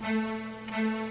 Música